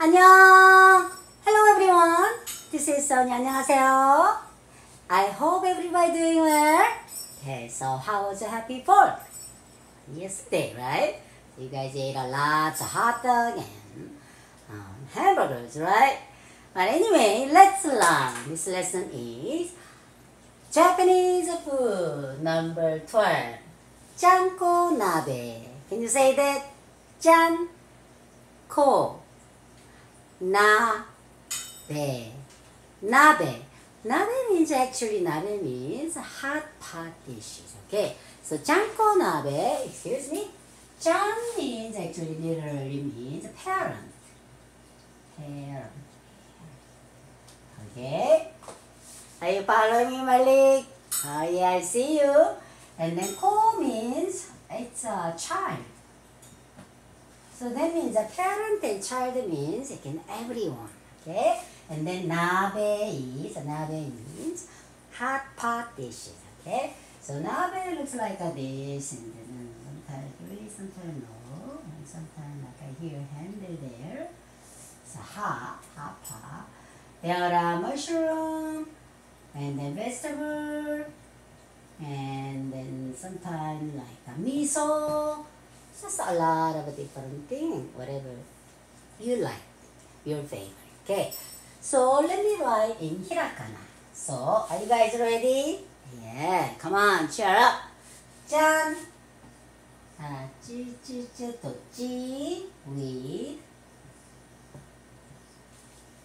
안녕. Hello everyone. This is Sonia. 안녕하세요. I hope everybody doing well. Okay, so how was your happy fall? Yesterday, right? You guys ate a lot of hot dog and um, hamburgers, right? But anyway, let's learn. This lesson is Japanese food number 12. Chanko nabe. Can you say that? Chanko. Nabe. Nabe. Nabe means actually nabe means hot pot dishes. Okay. So janko nabe, excuse me. Jan means actually literally means parent. Parent. Okay. Are you following me, Malik? Oh, yeah, I see you. And then ko means it's a child. So that means a parent and child means again everyone. Okay? And then nabe is nabe means hot pot dishes. Okay? So nabe looks like a dish and then sometimes really sometimes no and sometimes like I hear handle there. So hot, hot pot. There are uh, mushroom and then vegetable and then sometimes like a miso it's just a lot of different thing, whatever you like, your favorite. Okay, so let me write in hiragana. So, are you guys ready? Yeah, come on, cheer up. Jan. Uh, G, G, to G with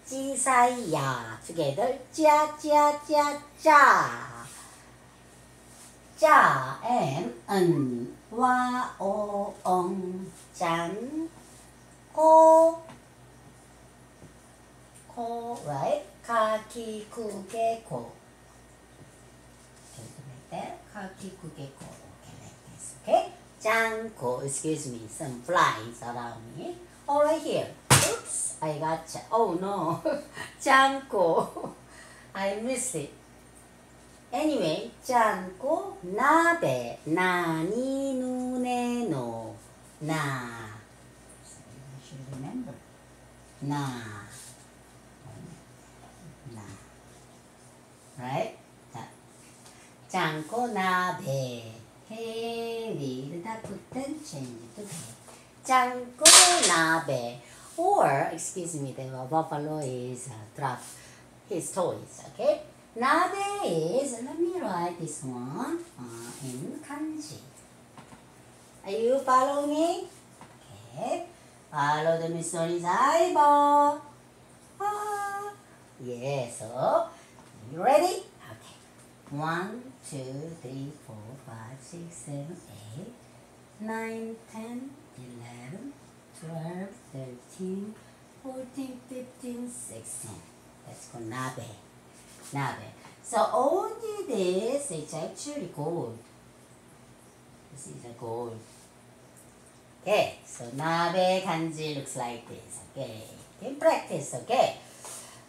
G, sai, ya. Together, Cha cha cha cha. じゃえん、うん、わお、おん、ちゃん、こ、こわい、かきくけこ。ちょっと待って、かきくけこ。Okay, like this, okay? じゃんこ、excuse me, some flies around me. All right here. Oops, I got you. Oh no, ちゃんこ。I missed it. Anyway, 짠코 나베 나니 눈에 노 나. I should remember. 나. 나. Right? 자. 짠코 나베 해리를 다 붙은 change to 배. 짠코 나베 or excuse me, the buffalo is uh, drop his toys. Okay. Is let me write this one uh, in kanji. Are you following me? Okay. Follow the Sony's eyeball. Ah. Yeah. So you ready? Okay. One, two, three, four, five, six, seven, eight, nine, ten, eleven. 12, 13, 14, 15, 16. That's called nabe. Nabe. So only this is actually gold. This is a gold. Okay, so nabe kanji looks like this. Okay, in practice, okay.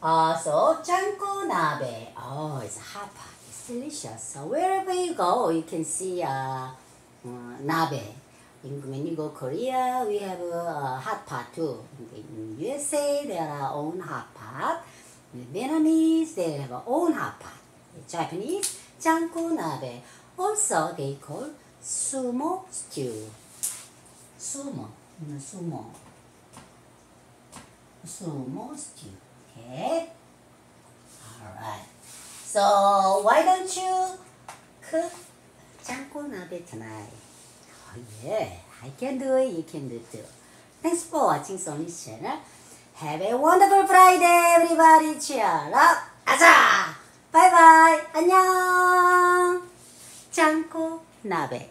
Uh, so chanko nabe. Oh, it's hot pot. It's delicious. So wherever you go, you can see uh, uh nabe. When you go Korea, we have a hot pot too. In USA, there are own hot pot. In Vietnamese, they have own pot. In Japanese, chanko nabe. Also, they call sumo stew. Sumo, no, sumo. Sumo stew. Okay. All right. So why don't you cook chanko nabe tonight? Oh yeah, I can do it, you can do it too. Thanks for watching Sony's channel. Have a wonderful Friday, everybody. Cheer up. 아자! Bye bye. 안녕. 짱코 나베.